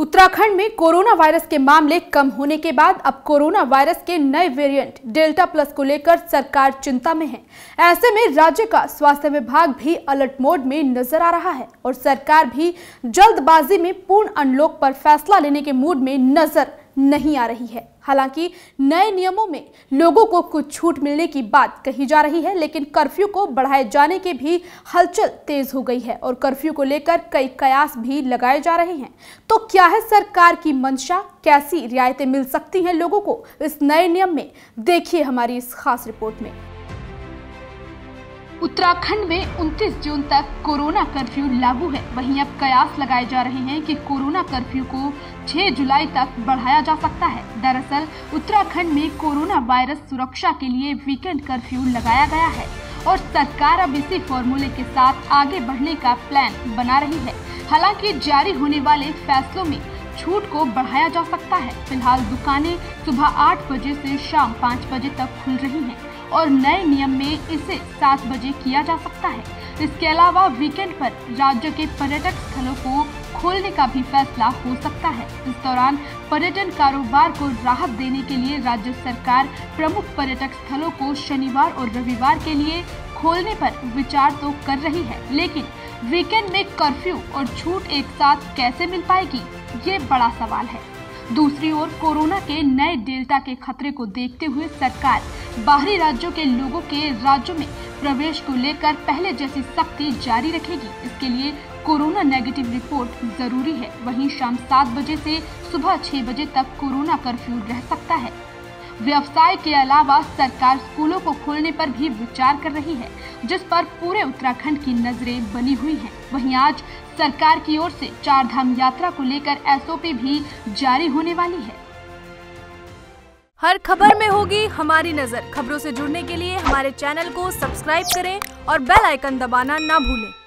उत्तराखंड में corona virus के मामले कम होने के बाद अब कोरोना वायरस के नए वेरिएंट, डेल्टा प्लस को लेकर सरकार चिंता में है। ऐसे में राज्य का स्वास्थ्य विभाग भी अलर्ट मोड में नज़र आ रहा है और सरकार भी जल्दबाजी में पूर्ण अनलॉक पर फैसला लेने के मूड में नज़र नहीं आ रही है। हालाँकि नए नियमों में लोगों को कुछ छूट मिलने की बात कही जा रही है, लेकिन कर्फ्यू को बढ़ाए जाने के भी हलचल तेज हो गई है और कर्फ्यू को लेकर कई कयास भी लगाए जा रहे हैं। तो क्या है सरकार की मंशा? कैसी रियायतें मिल सकती हैं लोगों को? इस नए नियम में देखिए हमारी इस खास रिपोर्ट में। उत्तराखंड में 29 जून तक कोरोना कर्फ्यू लागू है। वहीं अब कयास लगाए जा रहे हैं कि कोरोना कर्फ्यू को 6 जुलाई तक बढ़ाया जा सकता है। दरअसल, उत्तराखंड में कोरोना वायरस सुरक्षा के लिए वीकेंड कर्फ्यू लगाया गया है और सरकार अब इसी फॉर्मूले के साथ आगे बढ़ने का प्लान बना रही है। हालाँकि जारी होने वाले फैसलों में छूट को बढ़ाया जा सकता है। फ़िलहाल दुकानें सुबह आठ बजे से शाम पाँच बजे तक खुल रही हैं और नए नियम में इसे सात बजे किया जा सकता है। इसके अलावा वीकेंड पर राज्य के पर्यटक स्थलों को खोलने का भी फैसला हो सकता है। इस दौरान पर्यटन कारोबार को राहत देने के लिए राज्य सरकार प्रमुख पर्यटक स्थलों को शनिवार और रविवार के लिए खोलने पर विचार तो कर रही है, लेकिन वीकेंड में कर्फ्यू और छूट एक साथ कैसे मिल पाएगी? ये बड़ा सवाल है। दूसरी ओर कोरोना के नए डेल्टा के खतरे को देखते हुए सरकार बाहरी राज्यों के लोगों के राज्यों में प्रवेश को लेकर पहले जैसी सख्ती जारी रखेगी। इसके लिए कोरोना नेगेटिव रिपोर्ट ज़रूरी है। वहीं शाम सात बजे से सुबह छह बजे तक कोरोना कर्फ्यू रह सकता है। व्यवसाय के अलावा सरकार स्कूलों को खोलने पर भी विचार कर रही है, जिस पर पूरे उत्तराखंड की नज़रें बनी हुई हैं। वहीं आज सरकार की ओर से चार धाम यात्रा को लेकर एसओपी भी जारी होने वाली है। हर खबर में होगी हमारी नज़र। खबरों से जुड़ने के लिए हमारे चैनल को सब्सक्राइब करें और बेल आइकन दबाना ना भूलें।